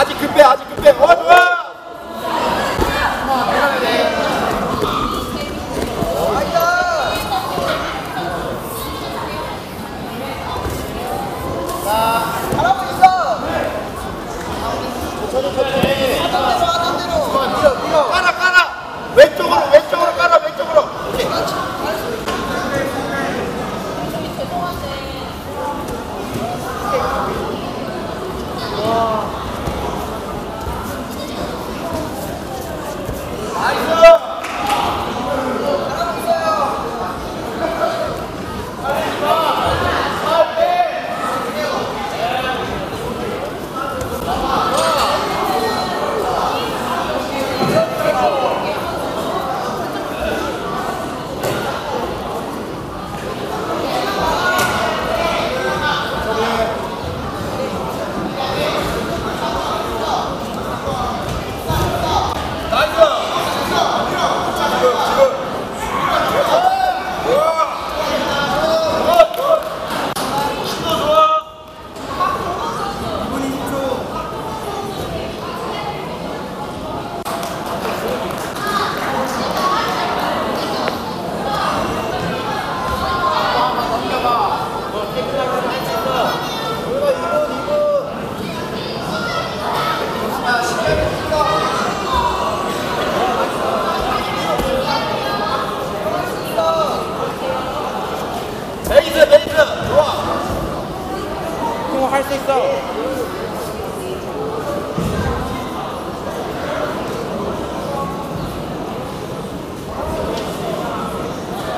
아직 급해 아직 급해. 어 할수 있어.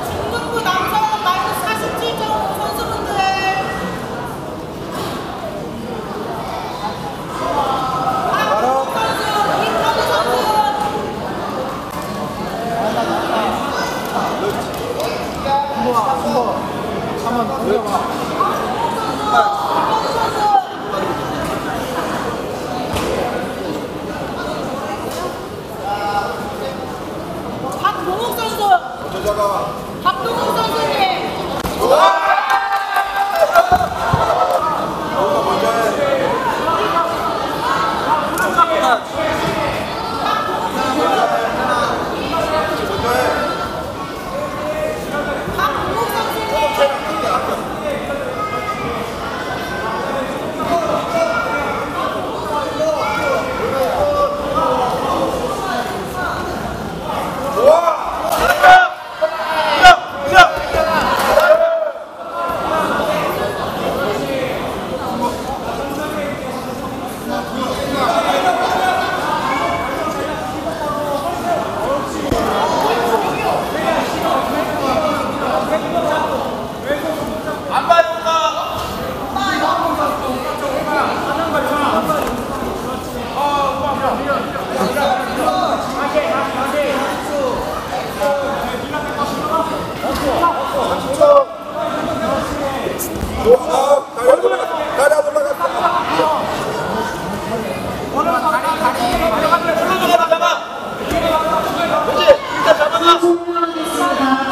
중등부 남성 마이너스 47점 선수분들 박동욱 선수, 김건우 선수 한번 돌려봐. 박동욱 선수 박동욱 선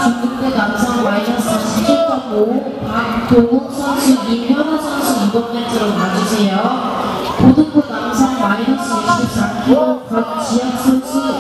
중국대 남성 마이너스 40.5 박동욱 선수, 이현아 선수 이번 매트로 가주세요. 고등부 남성 마이너스 24kg 권지혁 선수